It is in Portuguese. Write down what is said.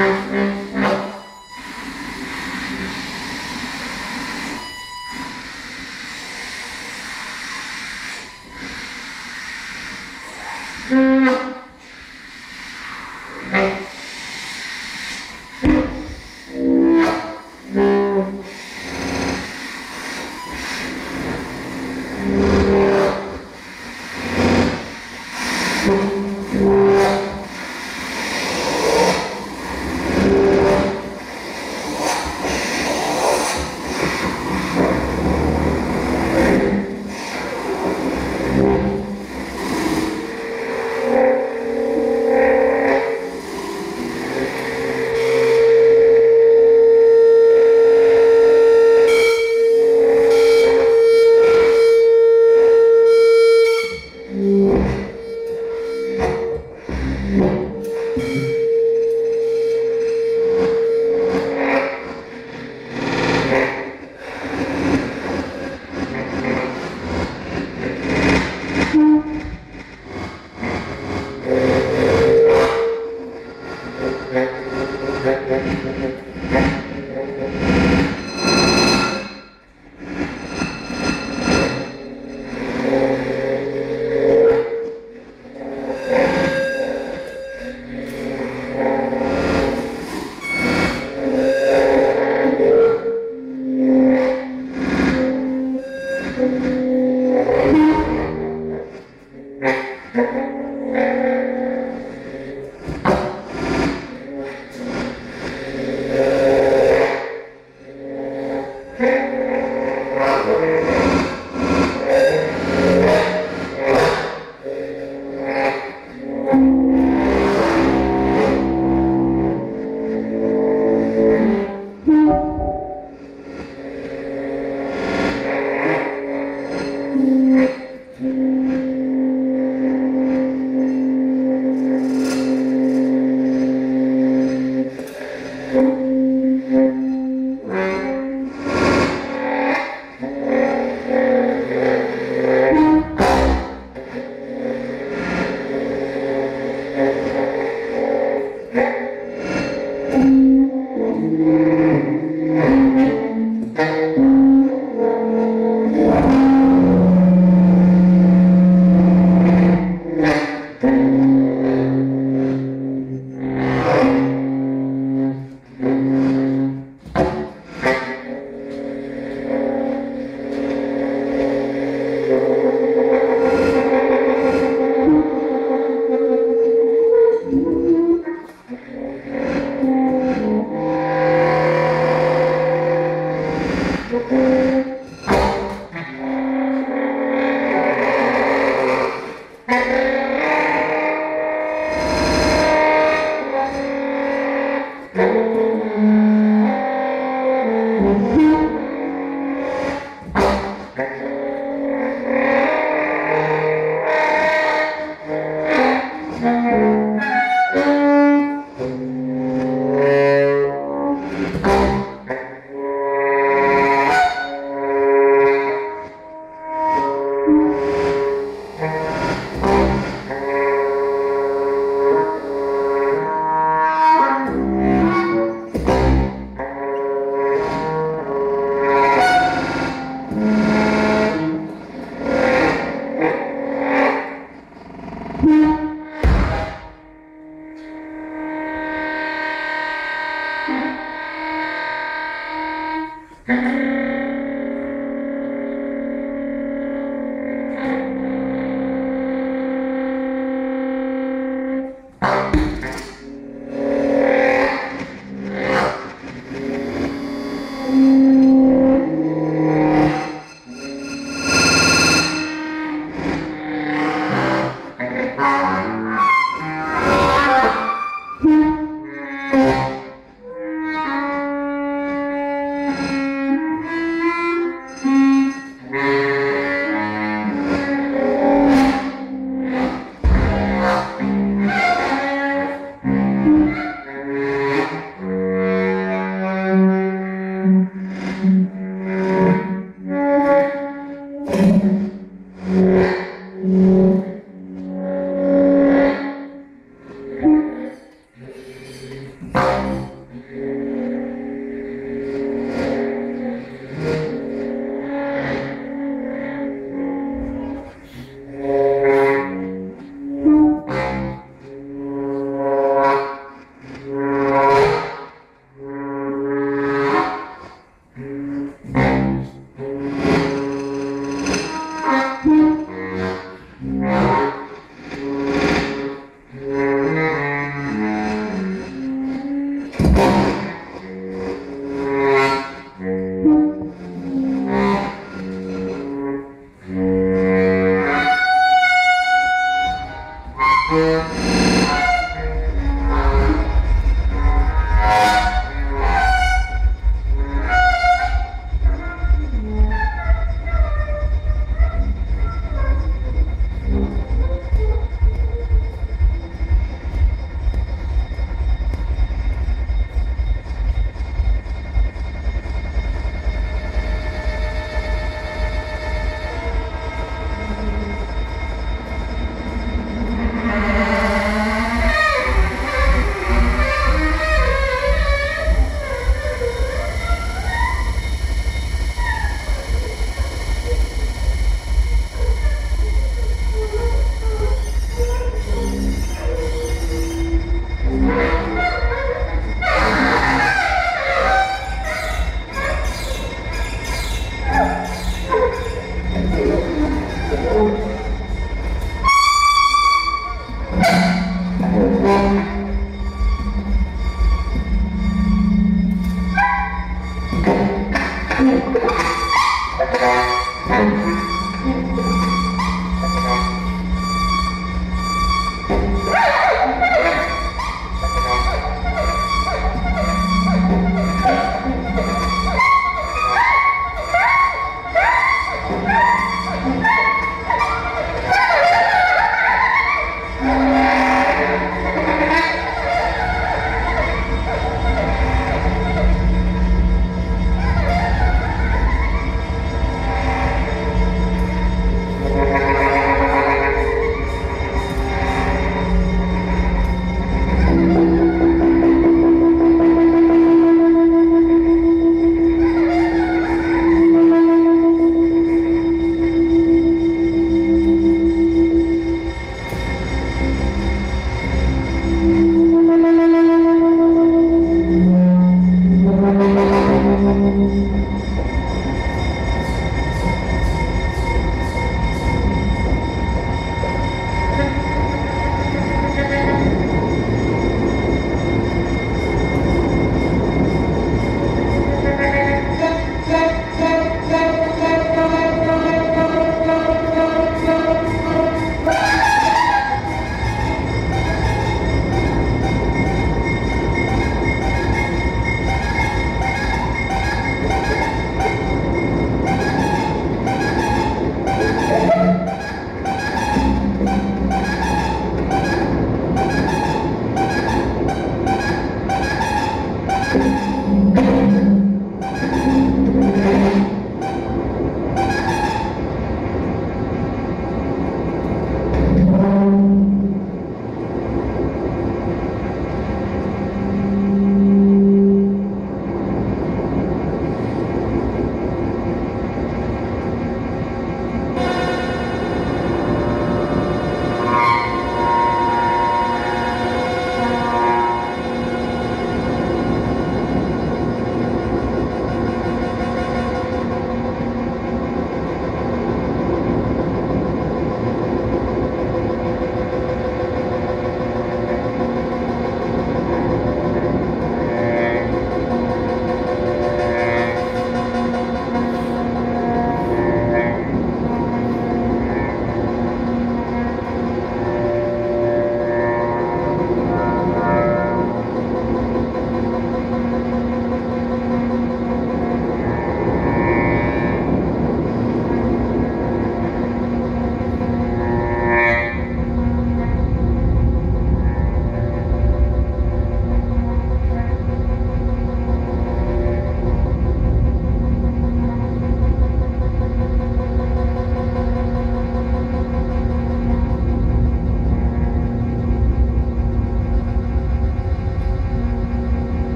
Mm-hmm. Música